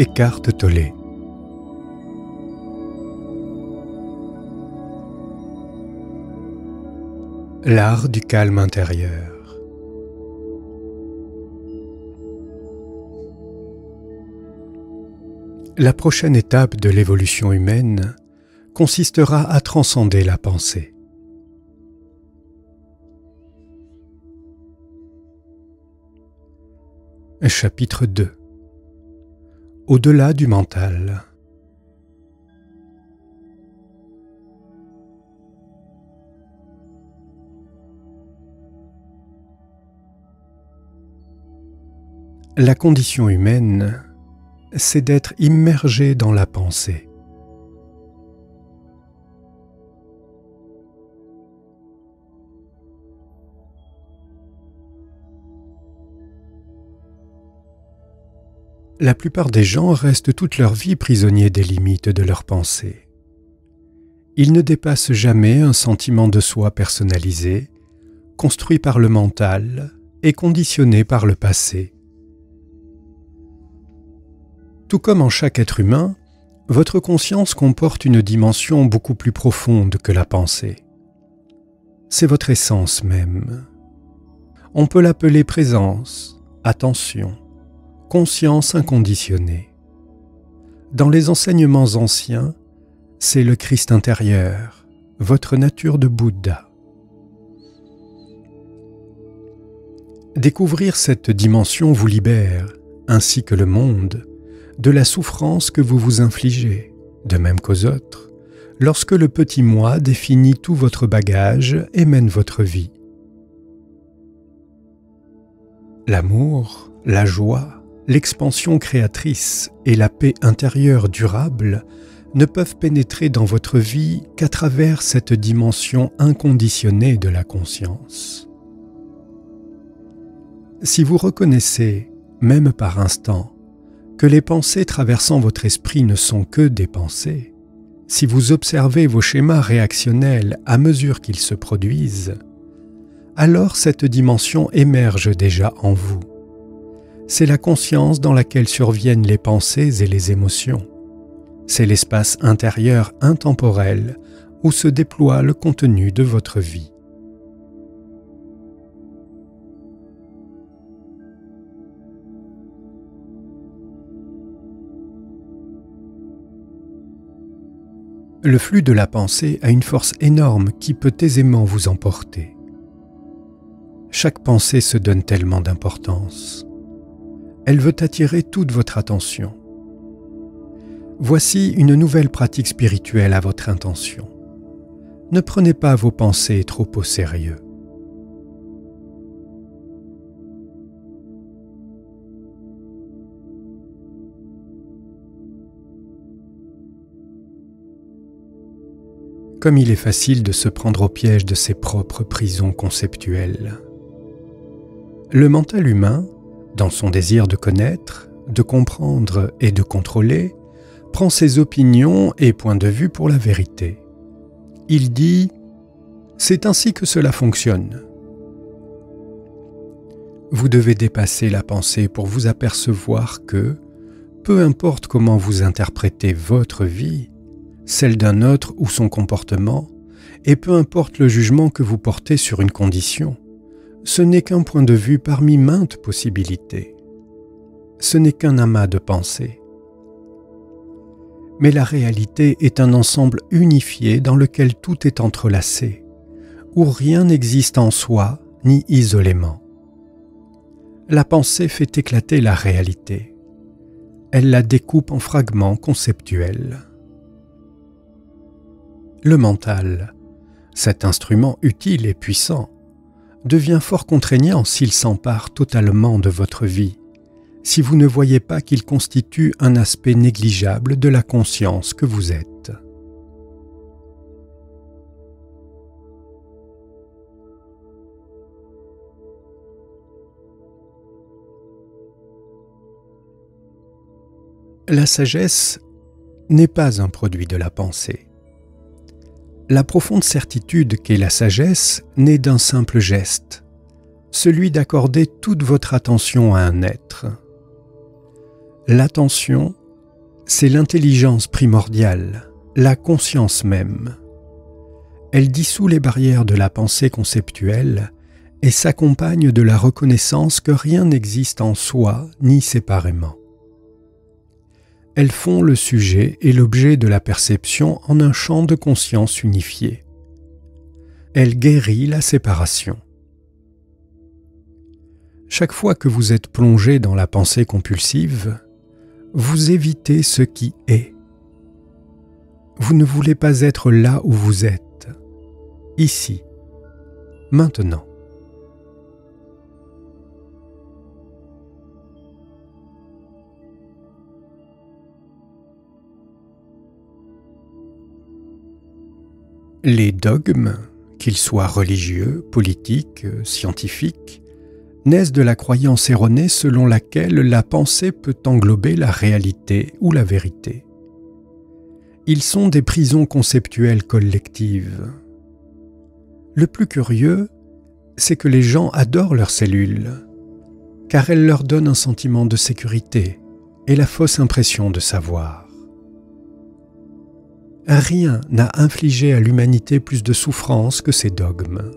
Eckhart Tolle. L'art du calme intérieur. La prochaine étape de l'évolution humaine consistera à transcender la pensée. Chapitre 2 Au-delà du mental La condition humaine, c'est d'être immergé dans la pensée. La plupart des gens restent toute leur vie prisonniers des limites de leurs pensées. Ils ne dépassent jamais un sentiment de soi personnalisé, construit par le mental et conditionné par le passé. Tout comme en chaque être humain, votre conscience comporte une dimension beaucoup plus profonde que la pensée. C'est votre essence même. On peut l'appeler présence, attention, conscience inconditionnée. Dans les enseignements anciens, c'est le Christ intérieur, votre nature de Bouddha. Découvrir cette dimension vous libère, ainsi que le monde, de la souffrance que vous vous infligez, de même qu'aux autres, lorsque le petit moi définit tout votre bagage et mène votre vie. L'amour, la joie, l'expansion créatrice et la paix intérieure durable ne peuvent pénétrer dans votre vie qu'à travers cette dimension inconditionnée de la conscience. Si vous reconnaissez, même par instant, que les pensées traversant votre esprit ne sont que des pensées, si vous observez vos schémas réactionnels à mesure qu'ils se produisent, alors cette dimension émerge déjà en vous c'est la conscience dans laquelle surviennent les pensées et les émotions. C'est l'espace intérieur intemporel où se déploie le contenu de votre vie. Le flux de la pensée a une force énorme qui peut aisément vous emporter. Chaque pensée se donne tellement d'importance elle veut attirer toute votre attention. Voici une nouvelle pratique spirituelle à votre intention. Ne prenez pas vos pensées trop au sérieux. Comme il est facile de se prendre au piège de ses propres prisons conceptuelles. Le mental humain dans son désir de connaître, de comprendre et de contrôler, prend ses opinions et points de vue pour la vérité. Il dit ⁇ C'est ainsi que cela fonctionne ⁇ Vous devez dépasser la pensée pour vous apercevoir que, peu importe comment vous interprétez votre vie, celle d'un autre ou son comportement, et peu importe le jugement que vous portez sur une condition, ce n'est qu'un point de vue parmi maintes possibilités. Ce n'est qu'un amas de pensées. Mais la réalité est un ensemble unifié dans lequel tout est entrelacé, où rien n'existe en soi ni isolément. La pensée fait éclater la réalité. Elle la découpe en fragments conceptuels. Le mental, cet instrument utile et puissant, devient fort contraignant s'il s'empare totalement de votre vie, si vous ne voyez pas qu'il constitue un aspect négligeable de la conscience que vous êtes. La sagesse n'est pas un produit de la pensée. La profonde certitude qu'est la sagesse naît d'un simple geste, celui d'accorder toute votre attention à un être. L'attention C'est l'intelligence primordiale, la conscience même. Elle dissout les barrières de la pensée conceptuelle et s'accompagne de la reconnaissance que rien n'existe en soi ni séparément. Elles font le sujet et l'objet de la perception en un champ de conscience unifié. Elle guérit la séparation. Chaque fois que vous êtes plongé dans la pensée compulsive, vous évitez ce qui est. Vous ne voulez pas être là où vous êtes, ici, maintenant. Les dogmes, qu'ils soient religieux, politiques, scientifiques, naissent de la croyance erronée selon laquelle la pensée peut englober la réalité ou la vérité. Ils sont des prisons conceptuelles collectives. Le plus curieux, c'est que les gens adorent leurs cellules, car elles leur donnent un sentiment de sécurité et la fausse impression de savoir. Rien n'a infligé à l'humanité plus de souffrance que ces dogmes.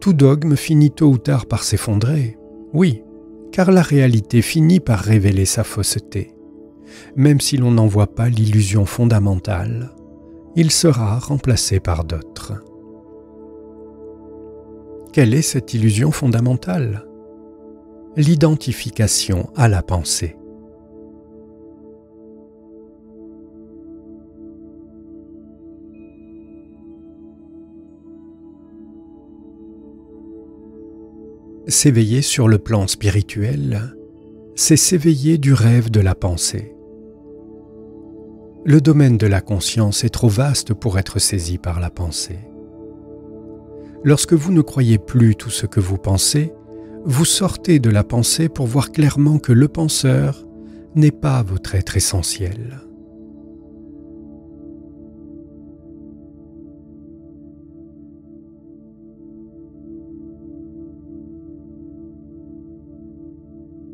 Tout dogme finit tôt ou tard par s'effondrer, oui, car la réalité finit par révéler sa fausseté. Même si l'on n'en voit pas l'illusion fondamentale, il sera remplacé par d'autres. Quelle est cette illusion fondamentale? L'identification à la pensée. S'éveiller sur le plan spirituel, c'est s'éveiller du rêve de la pensée. Le domaine de la conscience est trop vaste pour être saisi par la pensée. Lorsque vous ne croyez plus tout ce que vous pensez, vous sortez de la pensée pour voir clairement que le penseur n'est pas votre être essentiel.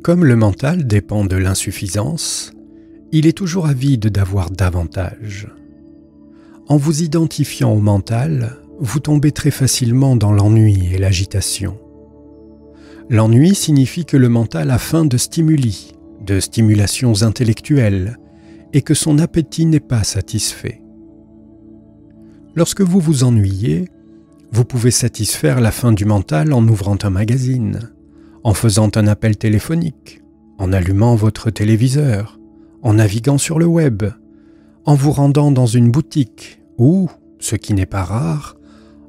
Comme le mental dépend de l'insuffisance, il est toujours avide d'avoir davantage. En vous identifiant au mental, vous tombez très facilement dans l'ennui et l'agitation. L'ennui signifie que le mental a faim de stimuli, de stimulations intellectuelles, et que son appétit n'est pas satisfait. Lorsque vous vous ennuyez, vous pouvez satisfaire la faim du mental en ouvrant un magazine, en faisant un appel téléphonique, en allumant votre téléviseur, en naviguant sur le web, en vous rendant dans une boutique ou, ce qui n'est pas rare,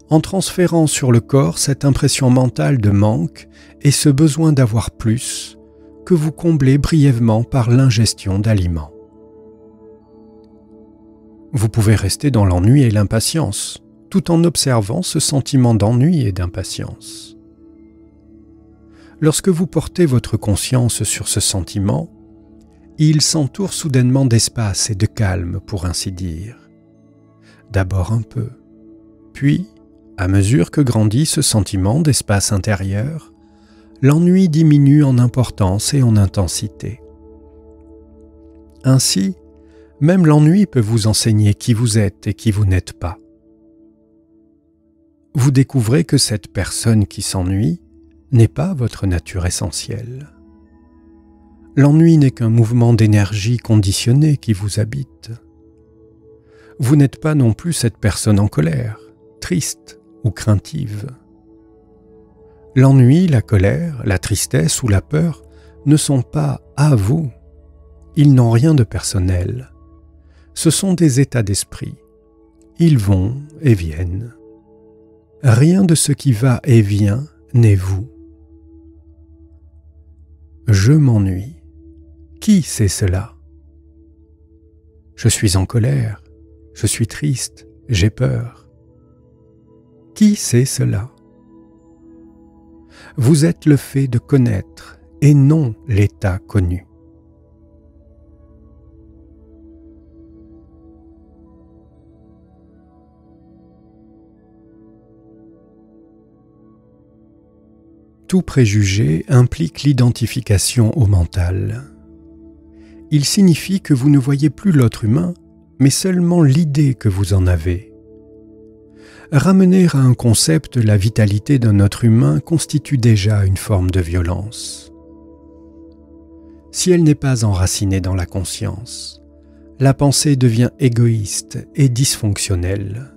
en transférant sur le corps cette impression mentale de manque et ce besoin d'avoir plus que vous comblez brièvement par l'ingestion d'aliments. Vous pouvez rester dans l'ennui et l'impatience, tout en observant ce sentiment d'ennui et d'impatience. Lorsque vous portez votre conscience sur ce sentiment, il s'entoure soudainement d'espace et de calme, pour ainsi dire. D'abord un peu, puis, à mesure que grandit ce sentiment d'espace intérieur, l'ennui diminue en importance et en intensité. Ainsi, même l'ennui peut vous enseigner qui vous êtes et qui vous n'êtes pas. Vous découvrez que cette personne qui s'ennuie n'est pas votre nature essentielle. L'ennui n'est qu'un mouvement d'énergie conditionnée qui vous habite. Vous n'êtes pas non plus cette personne en colère, triste ou craintive. L'ennui, la colère, la tristesse ou la peur ne sont pas à vous. Ils n'ont rien de personnel. Ce sont des états d'esprit. Ils vont et viennent. Rien de ce qui va et vient n'est vous. Je m'ennuie. Qui sait cela? Je suis en colère, je suis triste, j'ai peur. Qui sait cela? Vous êtes le fait de connaître et non l'état connu. Tout préjugé implique l'identification au mental. il signifie que vous ne voyez plus l'autre humain, mais seulement l'idée que vous en avez. Ramener à un concept la vitalité d'un autre humain constitue déjà une forme de violence. Si elle n'est pas enracinée dans la conscience, la pensée devient égoïste et dysfonctionnelle.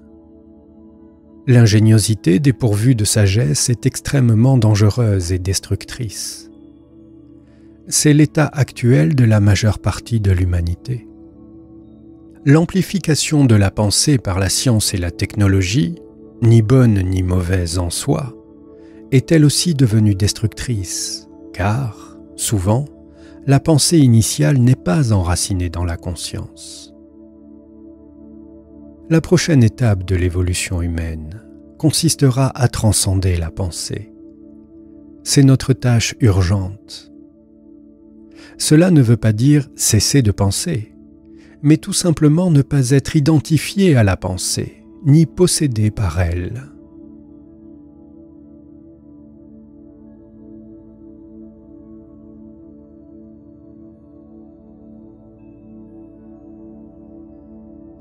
L'ingéniosité dépourvue de sagesse est extrêmement dangereuse et destructrice. C'est l'état actuel de la majeure partie de l'humanité. L'amplification de la pensée par la science et la technologie, ni bonne ni mauvaise en soi, est elle aussi devenue destructrice, car, souvent, la pensée initiale n'est pas enracinée dans la conscience. La prochaine étape de l'évolution humaine consistera à transcender la pensée. C'est notre tâche urgente. Cela ne veut pas dire cesser de penser, mais tout simplement ne pas être identifié à la pensée, ni possédé par elle.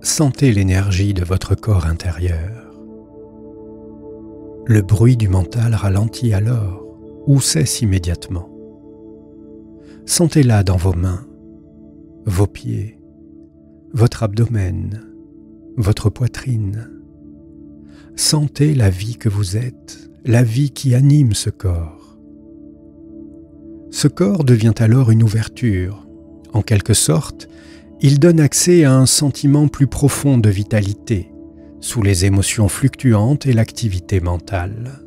Sentez l'énergie de votre corps intérieur. Le bruit du mental ralentit alors ou cesse immédiatement. Sentez-la dans vos mains, vos pieds, votre abdomen, votre poitrine. Sentez la vie que vous êtes, la vie qui anime ce corps. Ce corps devient alors une ouverture, en quelque sorte, il donne accès à un sentiment plus profond de vitalité, sous les émotions fluctuantes et l'activité mentale.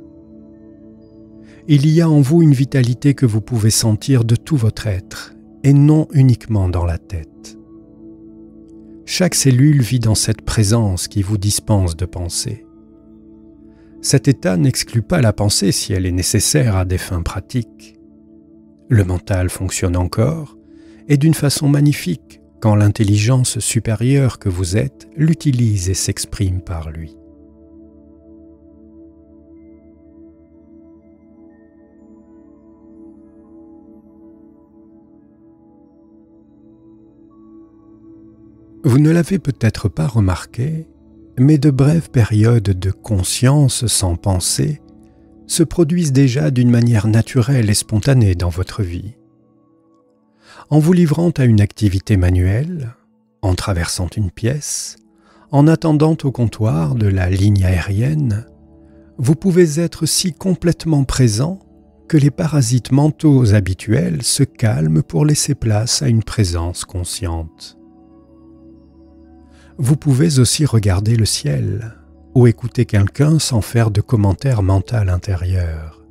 Il y a en vous une vitalité que vous pouvez sentir de tout votre être, et non uniquement dans la tête. Chaque cellule vit dans cette présence qui vous dispense de penser. Cet état n'exclut pas la pensée si elle est nécessaire à des fins pratiques. Le mental fonctionne encore, et d'une façon magnifique, quand l'intelligence supérieure que vous êtes l'utilise et s'exprime par lui. Vous ne l'avez peut-être pas remarqué, mais de brèves périodes de conscience sans pensée se produisent déjà d'une manière naturelle et spontanée dans votre vie en vous livrant à une activité manuelle, en traversant une pièce, en attendant au comptoir de la ligne aérienne, vous pouvez être si complètement présent que les parasites mentaux habituels se calment pour laisser place à une présence consciente. Vous pouvez aussi regarder le ciel ou écouter quelqu'un sans faire de commentaire mental intérieur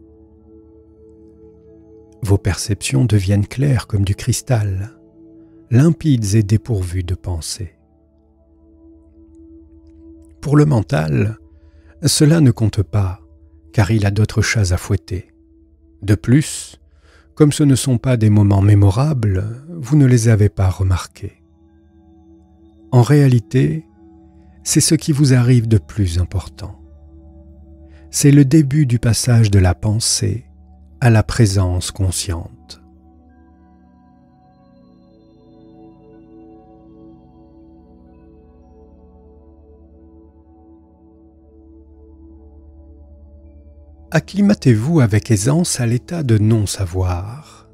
vos perceptions deviennent claires comme du cristal, limpides et dépourvues de pensée. Pour le mental, cela ne compte pas, car il a d'autres chats à fouetter. De plus, comme ce ne sont pas des moments mémorables, vous ne les avez pas remarqués. En réalité, c'est ce qui vous arrive de plus important. C'est le début du passage de la pensée à la présence consciente. Acclimatez-vous avec aisance à l'état de non-savoir.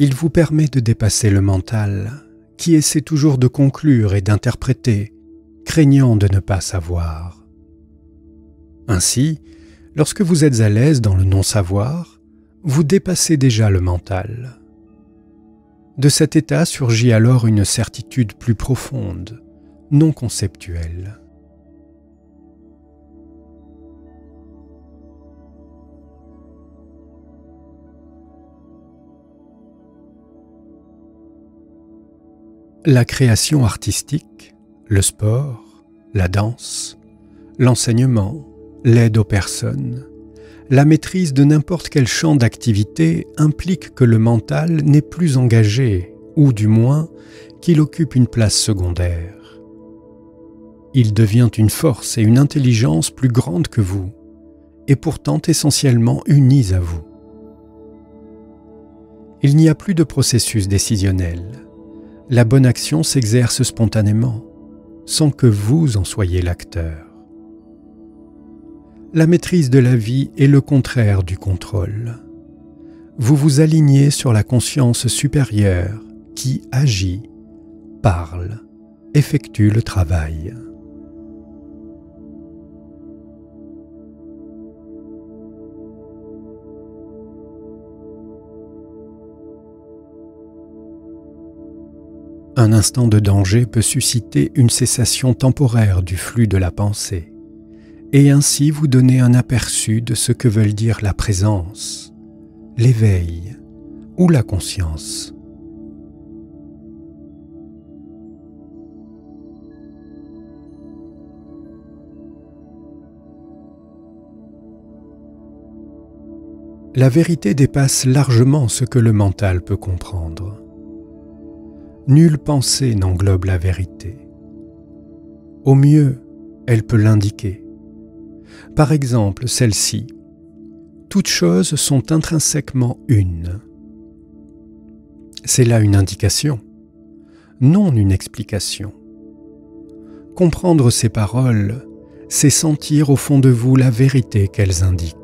Il vous permet de dépasser le mental, qui essaie toujours de conclure et d'interpréter, craignant de ne pas savoir. Ainsi, Lorsque vous êtes à l'aise dans le non-savoir, vous dépassez déjà le mental. De cet état surgit alors une certitude plus profonde, non conceptuelle. La création artistique, le sport, la danse, l'enseignement, l'aide aux personnes, la maîtrise de n'importe quel champ d'activité implique que le mental n'est plus engagé, ou du moins qu'il occupe une place secondaire. Il devient une force et une intelligence plus grandes que vous, et pourtant essentiellement unis à vous. Il n'y a plus de processus décisionnel, la bonne action s'exerce spontanément, sans que vous en soyez l'acteur. La maîtrise de la vie est le contraire du contrôle. Vous vous alignez sur la conscience supérieure qui agit, parle, effectue le travail. Un instant de danger peut susciter une cessation temporaire du flux de la pensée, et ainsi vous donner un aperçu de ce que veulent dire la présence, l'éveil ou la conscience. La vérité dépasse largement ce que le mental peut comprendre. Nulle pensée n'englobe la vérité. Au mieux, elle peut l'indiquer. Par exemple, celle-ci. Toutes choses sont intrinsèquement une. C'est là une indication, non une explication. Comprendre ces paroles, c'est sentir au fond de vous la vérité qu'elles indiquent.